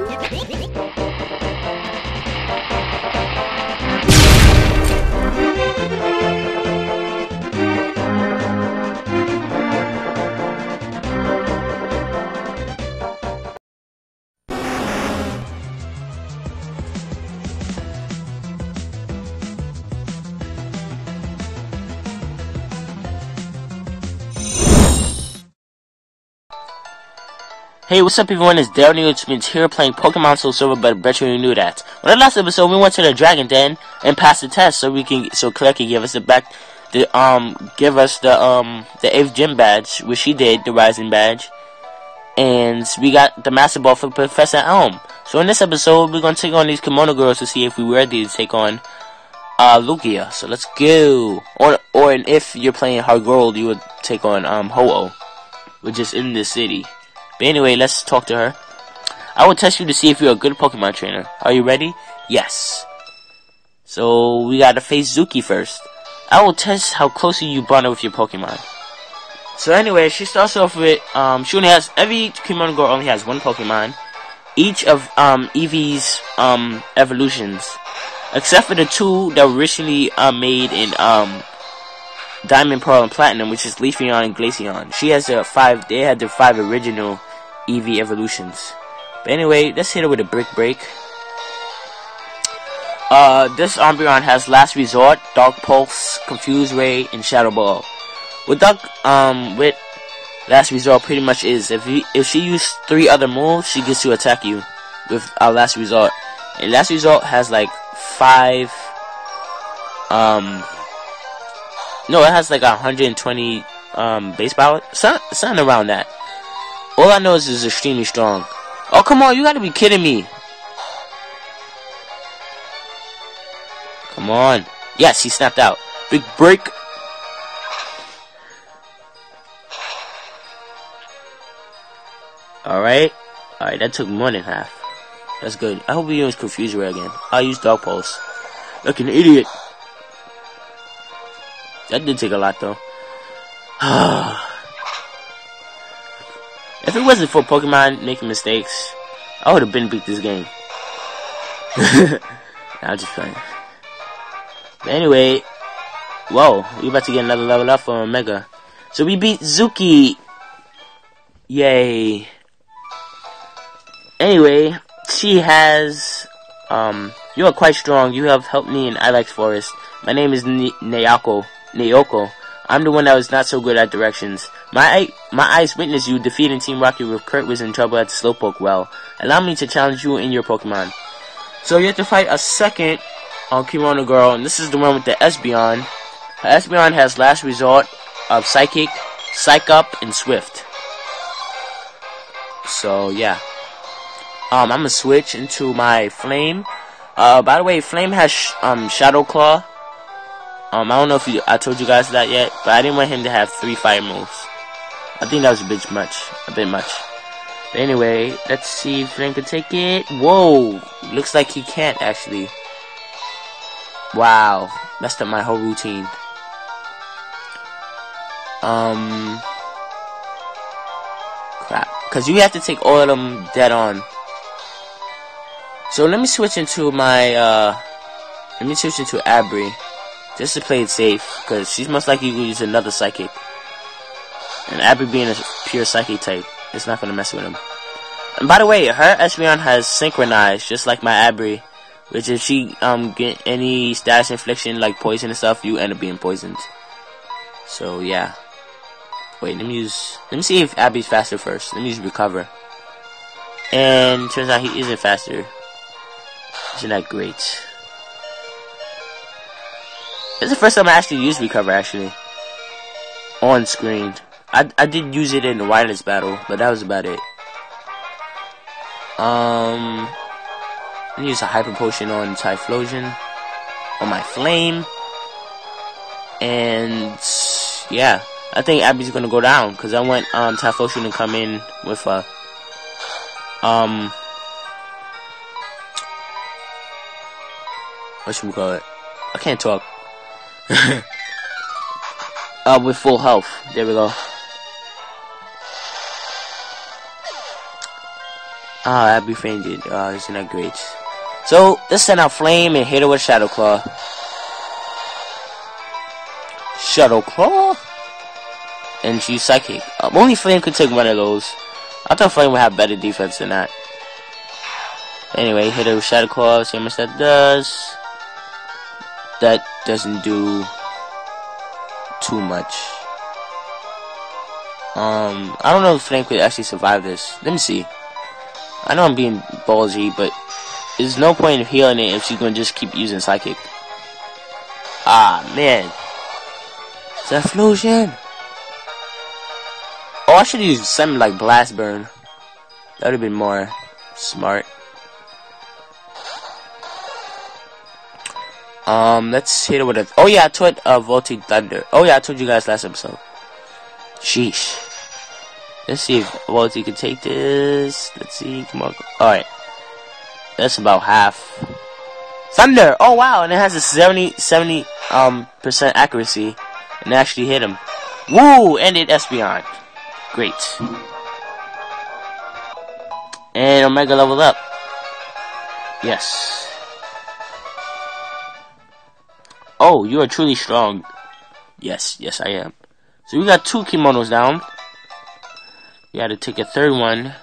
フフフ。Hey, what's up everyone, it's Daryl Newtons here playing Pokemon Soul Silver, but I bet you knew that. On the last episode, we went to the Dragon Den and passed the test so we can, so Claire can give us the back, the, um, give us the, um, the 8th gym badge, which she did, the Rising badge. And we got the Master Ball for Professor Elm. So in this episode, we're gonna take on these Kimono girls to see if we're ready to take on, uh, Lugia. So let's go. Or, or if you're playing HeartGold, you would take on, um, Ho-Oh, which is in the city. But anyway, let's talk to her. I will test you to see if you're a good Pokemon trainer. Are you ready? Yes. So, we gotta face Zuki first. I will test how closely you bond with your Pokemon. So anyway, she starts off with, um, she only has, every Pokemon girl only has one Pokemon. Each of, um, Eevee's, um, evolutions. Except for the two that were originally, uh, made in, um, Diamond, Pearl, and Platinum, which is Leafeon and Glaceon. She has the five, they had the five original Eevee evolutions. But anyway, let's hit it with a Brick Break. Uh, this Umbreon has Last Resort, Dark Pulse, Confuse Ray, and Shadow Ball. With Dark, um, with Last Resort pretty much is, if you, if she used three other moves, she gets to attack you with our Last Resort. And Last Resort has like five, um, no, it has like 120 um, base power. Something, something around that. All I know is it's extremely strong. Oh, come on. You gotta be kidding me. Come on. Yes, he snapped out. Brick Break. Alright. Alright, that took more than half. That's good. I hope we use Confuse again. I'll use Dark Pulse. Like an idiot. That did take a lot though. Ah. If it wasn't for Pokemon making mistakes, I would have been beat this game. I was just playing. But anyway, whoa, we about to get another level up for Omega. So we beat Zuki. Yay. Anyway, she has, um, you are quite strong. You have helped me in Ilex Forest. My name is Nayako. Naoko. I'm the one that was not so good at directions. My my eyes witnessed you defeating Team Rocket with Kurt was in trouble at the Slowpoke well. Allow me to challenge you in your Pokemon. So you have to fight a second on Kimono Girl, and this is the one with the Espeon. Her Espeon has last resort of Psychic, Psych Up, and Swift. So yeah. Um, I'm gonna switch into my Flame. Uh, by the way, Flame has sh um Shadow Claw. Um, I don't know if you, I told you guys that yet, but I didn't want him to have three fire moves. I think that was a bit much. A bit much. But anyway, let's see if Flame can take it. Whoa! Looks like he can't, actually. Wow. Messed up my whole routine. Um... Crap. Because you have to take all of them dead on. So let me switch into my, uh... Let me switch into Abri. Just to play it safe, because she's most likely going to use another Psychic. And Abby being a pure Psychic type, it's not going to mess with him. And by the way, her Espeon has Synchronized, just like my Abry. Which if she um get any status infliction like poison and stuff, you end up being poisoned. So yeah. Wait, let me use let me see if Abby's faster first. Let me use recover. And turns out he isn't faster. Isn't that great? This is the first time I actually used Recover, actually. On screen. I, I did use it in the wireless battle, but that was about it. Um, I use a Hyper Potion on Typhlosion. On my Flame. And, yeah. I think Abby's gonna go down, because I want um, Typhlosion to come in with a... Um... What should we call it? I can't talk. uh, with full health. There we go. Ah, Abby fainted. Oh, isn't that great? So, let's send out Flame and hit her with Shadow Claw. Shadow Claw? And she's Psychic. Um, only Flame could take one of those. I thought Flame would have better defense than that. Anyway, hit her with Shadow Claw, see how much that does. That doesn't do too much. Um, I don't know if Flame could actually survive this. Let me see. I know I'm being ballsy, but there's no point in healing it if she's gonna just keep using Psychic. Ah, man. Fusion? Oh, I should use something like Blast Burn. That would have been more smart. Um, let's hit it with a. Oh yeah, I told uh, Voltage Thunder. Oh yeah, I told you guys last episode. Sheesh. Let's see if Voltage can take this. Let's see. Come on. All right. That's about half. Thunder. Oh wow, and it has a 70 70 um percent accuracy, and actually hit him. Woo! Ended Espeon. Great. And Omega leveled up. Yes. Oh, you are truly strong. Yes, yes I am. So we got two kimonos down. We had to take a third one.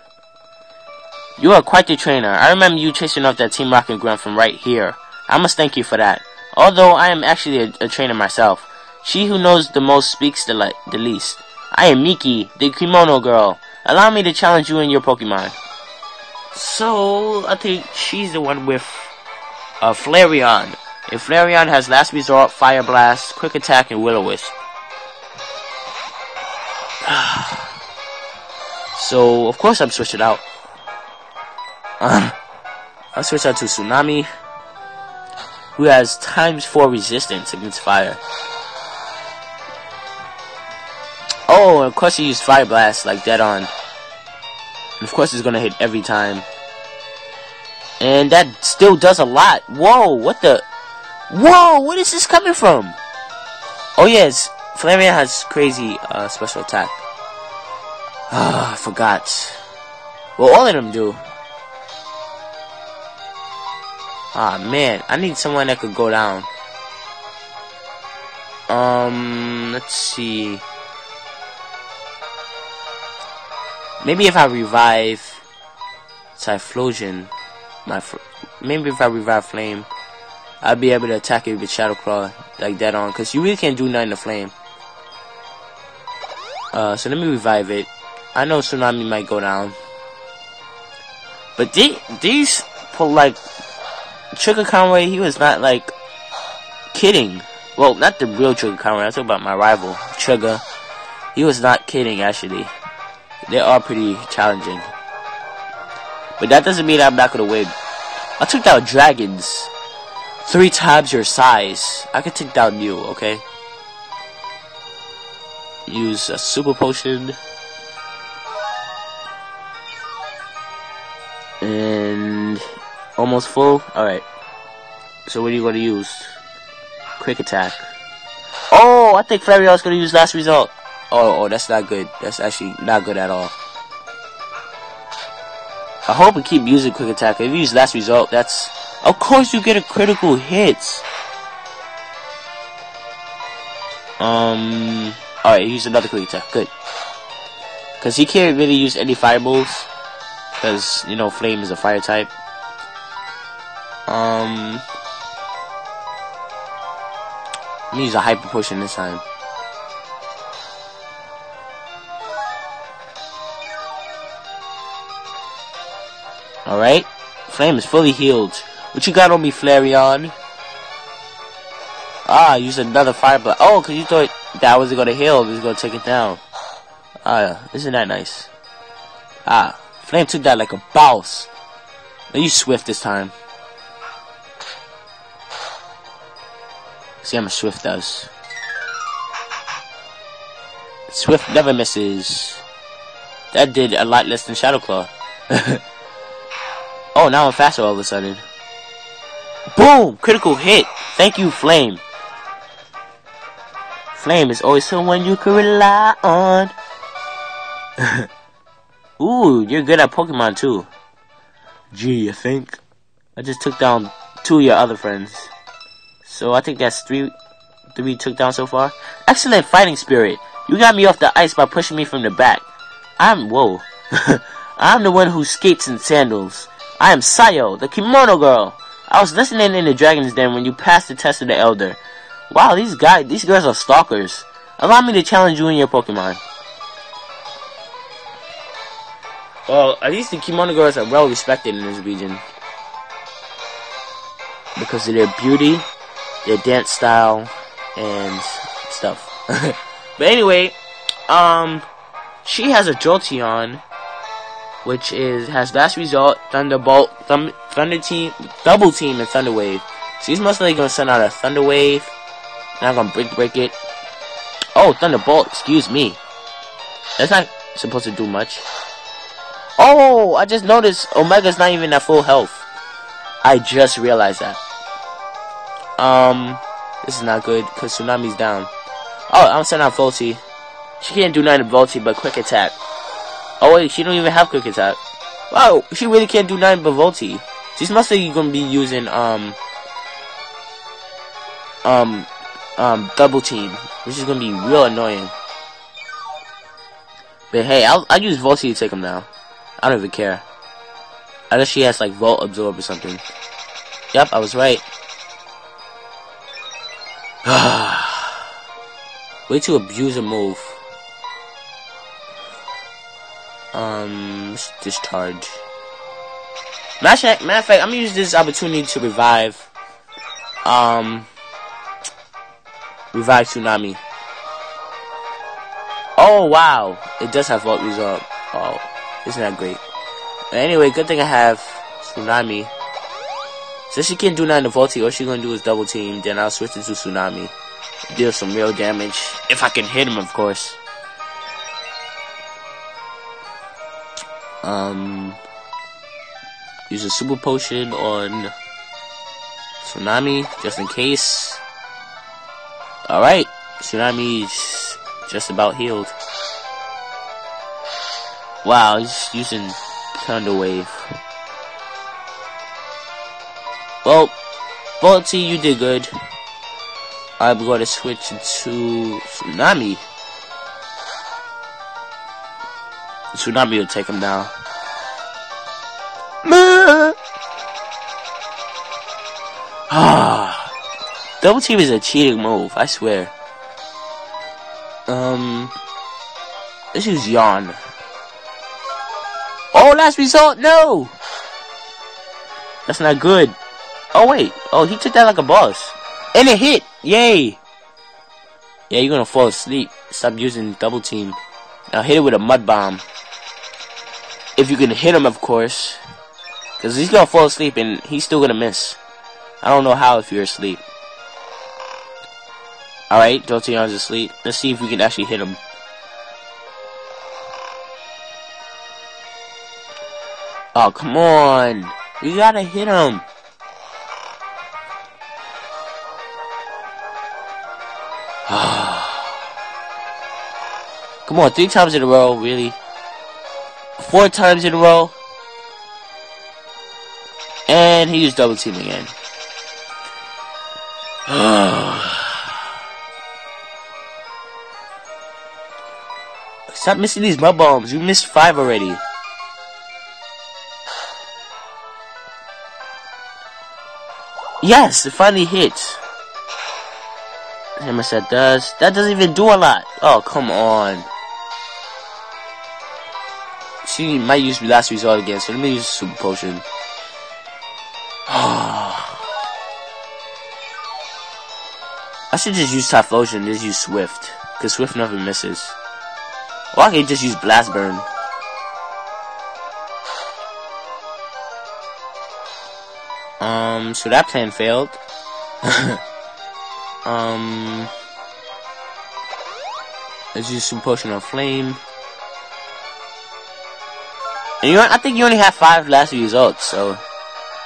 You are quite the trainer. I remember you chasing off that Team Rocket Grunt from right here. I must thank you for that. Although I am actually a, a trainer myself. She who knows the most speaks the, the least. I am Miki, the kimono girl. Allow me to challenge you in your Pokemon. So, I think she's the one with uh, Flareon. If Flareon has Last Resort, Fire Blast, Quick Attack, and Will-O-Wisp. So, of course I'm switching out. Uh, I'll switch out to Tsunami, who has times 4 resistance against fire. Oh, of course he used Fire Blast like dead on. And of course it's gonna hit every time. And that still does a lot. Whoa, what the? Whoa, what is this coming from? Oh yes, Flareon has crazy uh, special attack. Forgot. Well, all of them do. Ah, man, I need someone that could go down. Um, let's see. Maybe if I revive Typhlosion, my maybe if I revive Flame, I'll be able to attack it with Shadow Claw like that on, because you really can't do nothing to Flame. Uh, so let me revive it. I know Tsunami might go down. But they, these, like, Trigger Conway, he was not, like, kidding. Well, not the real Trigger Conway, I talk about my rival, Trigger. He was not kidding, actually. They are pretty challenging. But that doesn't mean I'm not gonna win. I took down dragons three times your size. I could take down you, okay? Use a super potion. Almost full. Alright. So what are you gonna use? Quick attack. Oh, I think Flareon's gonna use last resort. Oh, oh, that's not good. That's actually not good at all. I hope we keep using quick attack. If you use last resort, that's of course you get a critical hit. Um. Alright, use another quick attack. Good. Because he can't really use any fireballs. Because, you know, Flame is a fire type. Um. Me use a hyper potion this time. Alright. Flame is fully healed. What you got on me, Flareon? Ah, use another fire blast. Oh, because you thought that wasn't going to heal. It was going to take it down. Ah, isn't that nice? Ah, Flame took that like a boss. Now you swift this time. See how much Swift does. Swift never misses. That did a lot less than Shadow Claw. oh, now I'm faster all of a sudden. Boom! Critical hit. Thank you, Flame. Flame is always someone you can rely on. Ooh, you're good at Pokemon too. Gee, you think? I just took down two of your other friends. So I think that's three, three took down so far. Excellent fighting spirit. You got me off the ice by pushing me from the back. I'm, whoa. I'm the one who skates in sandals. I am Sayo, the kimono girl. I was listening in the Dragon's Den when you passed the test of the Elder. Wow, these guys, these girls are stalkers. Allow me to challenge you in your Pokemon. Well, at least the kimono girls are well respected in this region. Because of their beauty, their dance style, and stuff. but anyway, um, she has a Jolteon, which is has Last Resort, Thunderbolt, thum, Thunder Team, Double Team, and Thunder Wave. She's most likely gonna send out a Thunder Wave. Not gonna break break it. Oh, Thunderbolt, excuse me. That's not supposed to do much. Oh, I just noticed Omega's not even at full health. I just realized that. Um, this is not good because Tsunami's down. Oh, I'm sending out Volti. She can't do nothing to Volti but quick attack. Oh wait, she don't even have quick attack. Wow, she really can't do nothing but Volti. She's mostly gonna be using um um um double team, which is gonna be real annoying. But hey, I'll I'll use Volti to take him down. I don't even care. Unless she has like Volt Absorb or something. Yep, I was right. Way to abuse a move. Um, discharge. Matter of fact, I'm gonna use this opportunity to revive. Um, revive Tsunami. Oh wow, it does have Volt Result. Oh. Isn't that great? But anyway, good thing I have Tsunami. So she can't do nothing to Volti, all she gonna do is double team, then I'll switch it to Tsunami. Deal some real damage. If I can hit him, of course. Um, use a super potion on Tsunami, just in case. Alright, Tsunami's just about healed. Wow, he's using Thunder Wave. Well, Volti, you did good. I'm going to switch to Tsunami. Tsunami will take him down. Ah, Double team is a cheating move, I swear. Um, this is Yawn. Oh, last resort, no! That's not good. Oh, wait. Oh, he took that like a boss. And it hit! Yay! Yeah, you're gonna fall asleep. Stop using double team. Now hit it with a mud bomb. If you can hit him, of course. Because he's gonna fall asleep and he's still gonna miss. I don't know how if you're asleep. Alright, Jolteon's asleep. Let's see if we can actually hit him. Oh, come on. You gotta hit him. Come on, three times in a row, really? Four times in a row. And he used double team again. Stop missing these mud bombs. You missed five already. Yes, it finally hits. Much that does? That doesn't even do a lot. Oh, come on. She might use last resort again, so let me use super potion. I should just use Typhlosion just use Swift. Because Swift never misses. Or I can just use Blast Burn. Um, so that plan failed. um, let's use some potion of flame. And you, I think you only have five last resorts, so,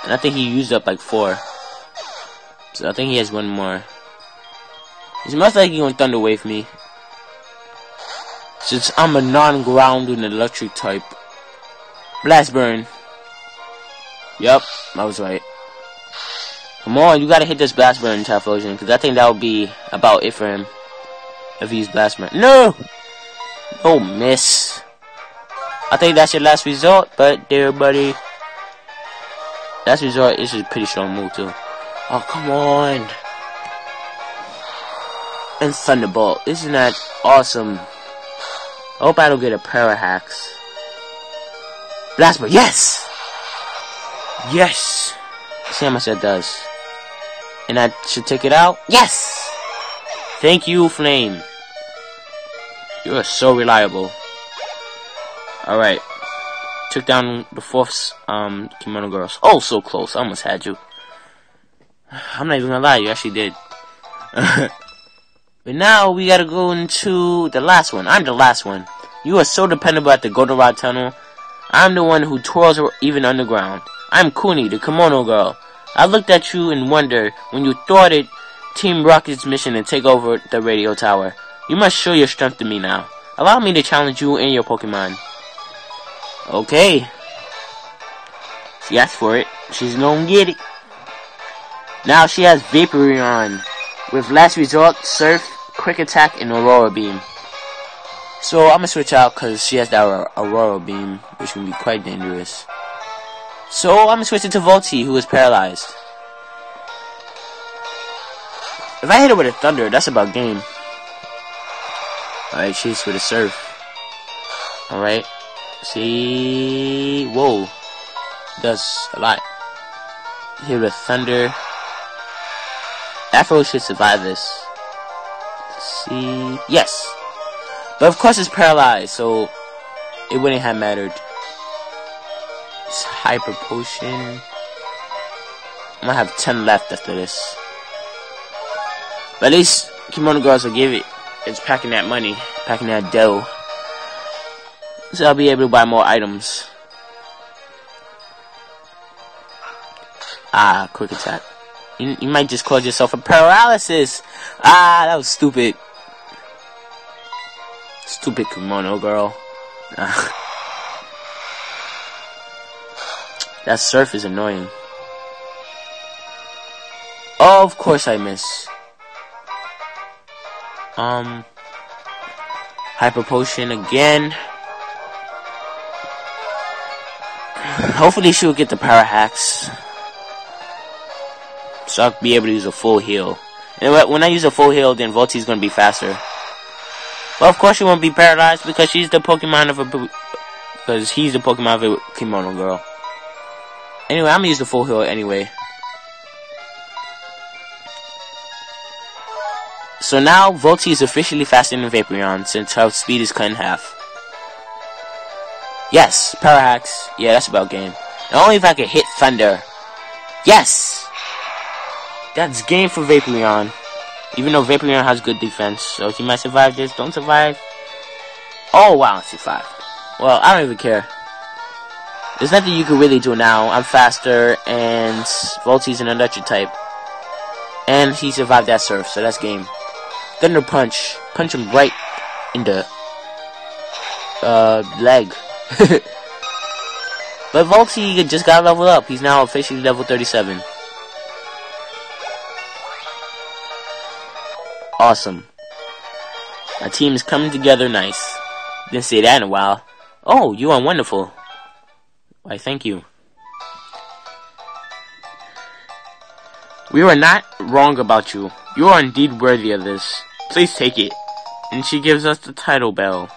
and I think he used up like four. So I think he has one more. He's most likely going to Thunder Wave me. Since I'm a non-ground and electric type. Blast Burn. Yep, I was right. Come on, you gotta hit this blast burn Typhlosion, because I think that would be about it for him. If he's blast burn. No! No miss. I think that's your last resort, but there, buddy. Last resort is a pretty strong move, too. Oh, come on. And Thunderbolt. Isn't that awesome? I hope I don't get a Parahax. Blast burn. Yes! Yes! See how does. And I should take it out? Yes! Thank you, Flame. You are so reliable. Alright. Took down the fourth um, Kimono Girls. Oh, so close. I almost had you. I'm not even gonna lie, you actually did. but now we gotta go into the last one. I'm the last one. You are so dependable at the Goldenrod Tunnel. I'm the one who twirls even underground. I'm Kuni, the kimono girl. I looked at you in wonder when you thwarted Team Rocket's mission to take over the radio tower. You must show your strength to me now. Allow me to challenge you and your Pokemon. Okay. She asked for it. She's gonna get it. Now she has Vaporeon. With Last Resort, Surf, Quick Attack, and Aurora Beam. So I'm gonna switch out because she has that Aurora Beam, which can be quite dangerous. So I'm gonna switch it to Volti, who is paralyzed. If I hit her with a Thunder, that's about game. Alright, she's with a Surf. Alright. See... Whoa. Does a lot. Hear the Thunder. Afro should survive this. See... Yes! But of course it's paralyzed, so it wouldn't have mattered. It's hyper potion. I'm gonna have 10 left after this. But at least Kimono Girls will give it. It's packing that money, packing that dough. So I'll be able to buy more items. Ah, quick attack. You, you might just cause yourself a paralysis. Ah, that was stupid. Stupid kimono girl. that surf is annoying. Oh, of course I miss. Um, hyper potion again. Hopefully she'll get the power hacks. So I'll be able to use a full heal. And when I use a full heal, then Volti's gonna be faster. Well, of course she won't be paralyzed because she's the Pokemon of a... Because he's the Pokemon of a Kimono girl. Anyway, I'm gonna use the full heal anyway. So now, Volti is officially faster than Vaporeon since her speed is cut in half. Yes, Hacks. Yeah, that's about game. And only if I can hit Thunder. Yes! That's game for Vaporeon. Even though Vaporeon has good defense, so he might survive this. Don't survive. Oh, wow, survived. Well, I don't even care. There's nothing you can really do now. I'm faster, and Volti's an electric type. And he survived that surf, so that's game. Thunder Punch. Punch him right in the uh, leg. but Volti just got leveled up. He's now officially level 37. Awesome. My team is coming together nice. Didn't say that in a while. Oh, you are wonderful. Why, thank you. We were not wrong about you. You are indeed worthy of this. Please take it. And she gives us the Tidal Bell.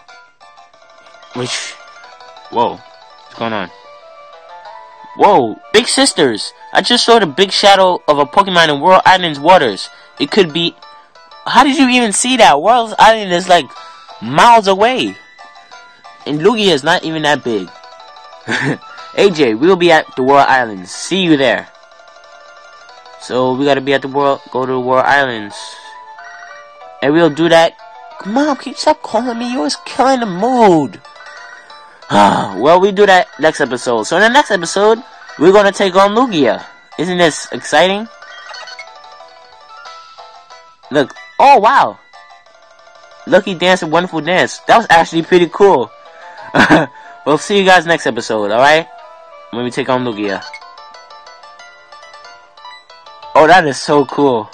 Which... Whoa. What's going on? Whoa! Big sisters! I just saw the big shadow of a Pokemon in Whirl Island's waters. It could be how did you even see that? World Island is like miles away. And Lugia is not even that big. AJ, we'll be at the Whirl Islands. See you there. So we gotta be at the world, go to the Whirl Islands. And we'll do that. Mom, keep stop calling me. You're killing the mood. well, we do that next episode. So in the next episode, we're gonna take on Lugia. Isn't this exciting? Look. Oh, wow. Lucky Dance and Wonderful Dance. That was actually pretty cool. we'll see you guys next episode, alright? Let me take on Lugia. Oh, that is so cool.